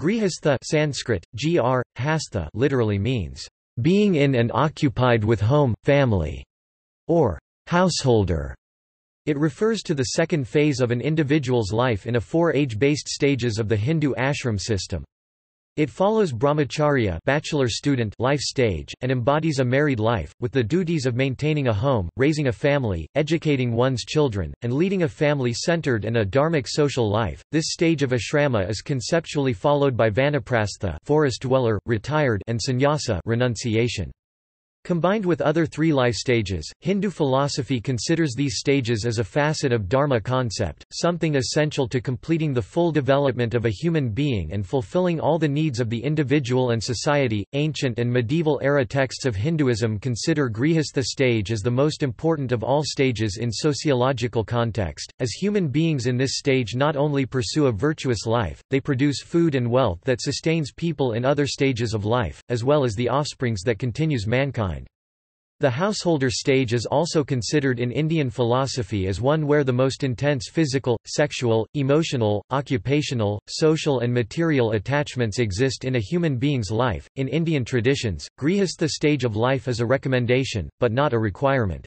Grihastha Sanskrit, gr. hastha literally means, being in and occupied with home, family, or householder. It refers to the second phase of an individual's life in a four age-based stages of the Hindu ashram system. It follows brahmacharya bachelor student life stage, and embodies a married life, with the duties of maintaining a home, raising a family, educating one's children, and leading a family-centered and a dharmic social life. This stage of ashrama is conceptually followed by vanaprastha forest dweller, retired and sannyasa renunciation. Combined with other three life stages, Hindu philosophy considers these stages as a facet of dharma concept, something essential to completing the full development of a human being and fulfilling all the needs of the individual and society. Ancient and medieval era texts of Hinduism consider Grihastha stage as the most important of all stages in sociological context, as human beings in this stage not only pursue a virtuous life, they produce food and wealth that sustains people in other stages of life, as well as the offsprings that continues mankind. The householder stage is also considered in Indian philosophy as one where the most intense physical, sexual, emotional, occupational, social, and material attachments exist in a human being's life. In Indian traditions, grihastha stage of life is a recommendation, but not a requirement.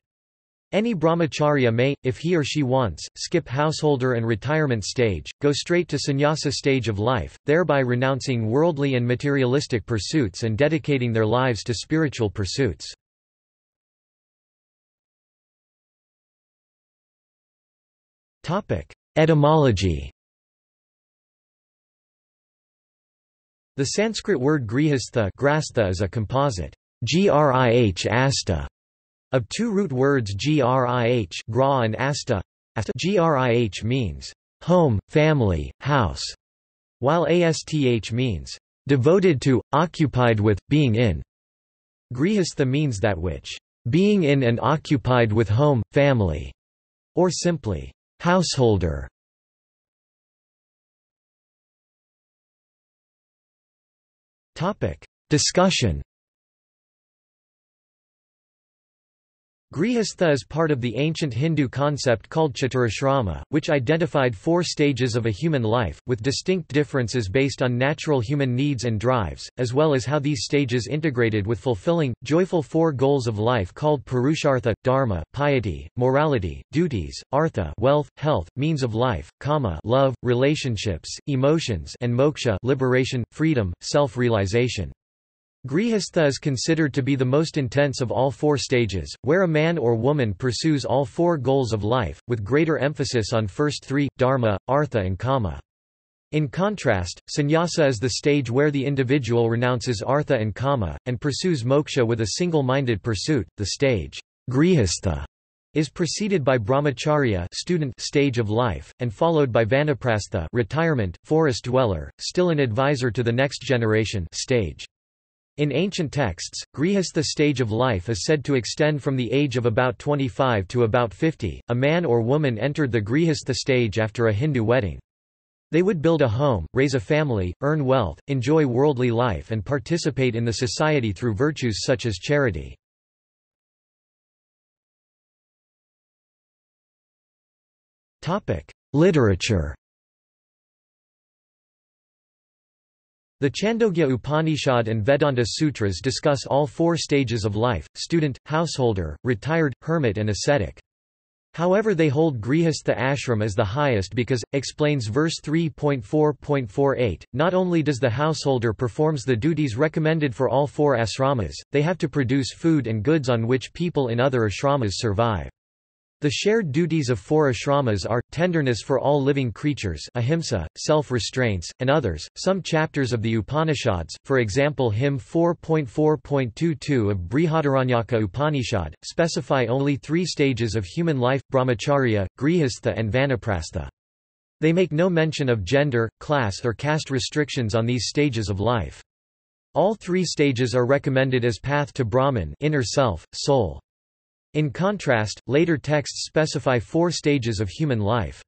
Any brahmacharya may, if he or she wants, skip householder and retirement stage, go straight to sannyasa stage of life, thereby renouncing worldly and materialistic pursuits and dedicating their lives to spiritual pursuits. Etymology. The Sanskrit word grihastha is a composite grih asta of two root words grih gra and asta. grih means home, family, house, while asth means devoted to, occupied with, being in. Grihastha means that which being in and occupied with home, family, or simply Householder. Discussion Grihastha is part of the ancient Hindu concept called Chaturashrama, which identified four stages of a human life, with distinct differences based on natural human needs and drives, as well as how these stages integrated with fulfilling, joyful four goals of life called Purushartha, Dharma, piety, morality, duties, Artha wealth, health, means of life, Kama love, relationships, emotions and Moksha liberation, freedom, self-realization. Grihastha is considered to be the most intense of all four stages, where a man or woman pursues all four goals of life, with greater emphasis on first three, dharma, artha and kama. In contrast, sannyasa is the stage where the individual renounces artha and kama, and pursues moksha with a single-minded pursuit. The stage grihastha is preceded by brahmacharya student stage of life, and followed by vanaprastha retirement, forest dweller, still an advisor to the next generation stage. In ancient texts, grihastha stage of life is said to extend from the age of about 25 to about 50. A man or woman entered the grihastha stage after a Hindu wedding. They would build a home, raise a family, earn wealth, enjoy worldly life and participate in the society through virtues such as charity. Literature The Chandogya Upanishad and Vedanta Sutras discuss all four stages of life, student, householder, retired, hermit and ascetic. However they hold Grihastha ashram as the highest because, explains verse 3.4.48, not only does the householder performs the duties recommended for all four ashramas, they have to produce food and goods on which people in other ashramas survive. The shared duties of four ashramas are, tenderness for all living creatures ahimsa, self-restraints, and others. Some chapters of the Upanishads, for example hymn 4.4.22 of Brihadaranyaka Upanishad, specify only three stages of human life, brahmacharya, grihastha and vanaprastha. They make no mention of gender, class or caste restrictions on these stages of life. All three stages are recommended as path to Brahman inner self, soul. In contrast, later texts specify four stages of human life.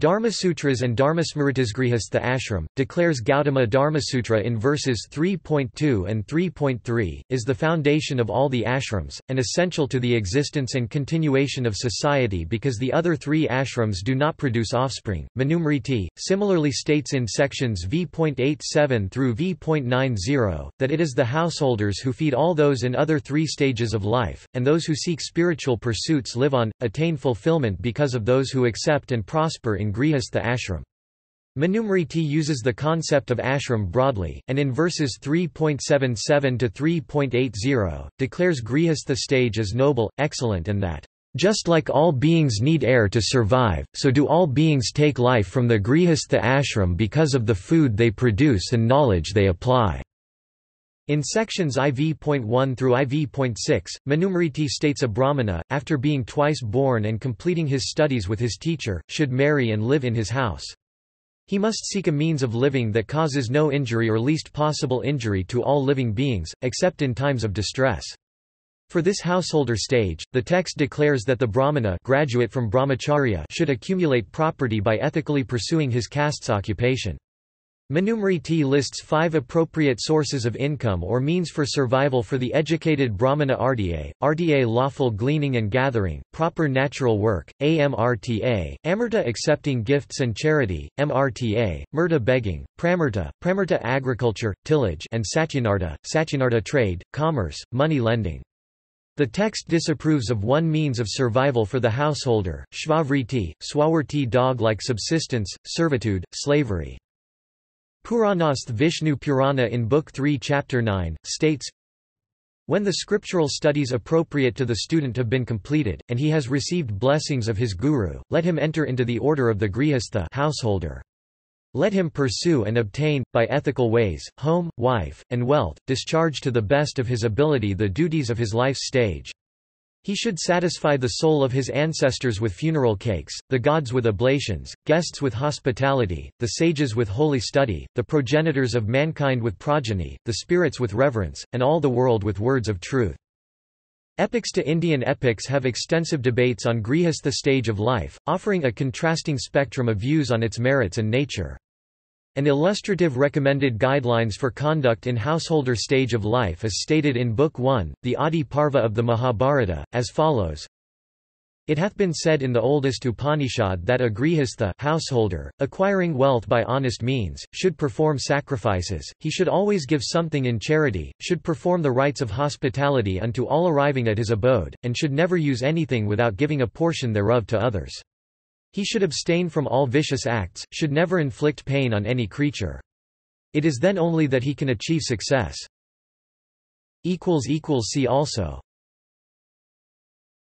Dharmasutras and Dharmasmritisgrihastha ashram, declares Gautama Dharmasutra in verses 3.2 and 3.3, is the foundation of all the ashrams, and essential to the existence and continuation of society because the other three ashrams do not produce offspring. Manusmriti, similarly states in sections v.87 through v.90, that it is the householders who feed all those in other three stages of life, and those who seek spiritual pursuits live on, attain fulfillment because of those who accept and prosper in Grihastha ashram. Manusmriti uses the concept of ashram broadly, and in verses 3.77 to 3.80, declares Grihastha stage as noble, excellent and that, "...just like all beings need air to survive, so do all beings take life from the Grihastha ashram because of the food they produce and knowledge they apply." In sections IV.1 through IV.6, Manusmriti states a brahmana, after being twice born and completing his studies with his teacher, should marry and live in his house. He must seek a means of living that causes no injury or least possible injury to all living beings, except in times of distress. For this householder stage, the text declares that the brahmana graduate from brahmacharya should accumulate property by ethically pursuing his caste's occupation. Manusmriti lists five appropriate sources of income or means for survival for the educated Brahmana RDA, RDA lawful gleaning and gathering, proper natural work, AMRTA, Amrta accepting gifts and charity, MRTA, Murta begging, Pramrta, Pramrta agriculture, tillage and Satyanarta, Satyanarta trade, commerce, money lending. The text disapproves of one means of survival for the householder, Shvavriti, Swawarti dog-like subsistence, servitude, slavery. Puranasth Vishnu Purana in Book 3 Chapter 9, states, When the scriptural studies appropriate to the student have been completed, and he has received blessings of his guru, let him enter into the order of the grihastha householder. Let him pursue and obtain, by ethical ways, home, wife, and wealth, discharge to the best of his ability the duties of his life's stage. He should satisfy the soul of his ancestors with funeral cakes, the gods with oblations, guests with hospitality, the sages with holy study, the progenitors of mankind with progeny, the spirits with reverence, and all the world with words of truth. Epics to Indian epics have extensive debates on Grihastha stage of life, offering a contrasting spectrum of views on its merits and nature. An illustrative recommended guidelines for conduct in householder stage of life is stated in Book 1, the Adi Parva of the Mahabharata, as follows. It hath been said in the oldest Upanishad that a grihastha householder, acquiring wealth by honest means, should perform sacrifices, he should always give something in charity, should perform the rites of hospitality unto all arriving at his abode, and should never use anything without giving a portion thereof to others. He should abstain from all vicious acts, should never inflict pain on any creature. It is then only that he can achieve success. See also